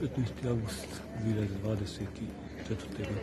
15. august 2024. godine.